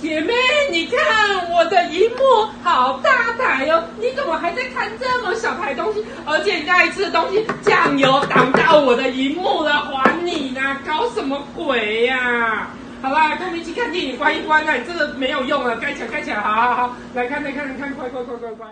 姐妹你看我的荧幕好大台哦你怎么还在看这么小台东西？而且你爱吃的东西酱油挡到我的荧幕了还你呢搞什么鬼呀？好啦跟我们一起看电影关一关啊你这个没有用了盖起来盖起来好好好来看来看看快快快快快。